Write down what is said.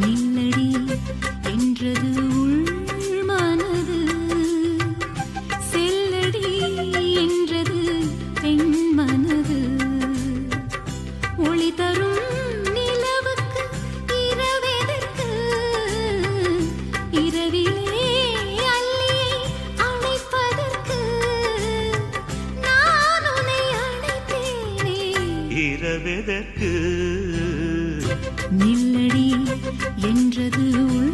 நில்லடி என்றது உள் மனது. செல்லடி என்றது பெண் மனது. ஒளி தரும் நிலவுக்கு இரவெதற்கு. இரவிலே அள்ளியை அணைப்பதற்கு. நான் உன்னை இரவெதற்கு. என்றது உள்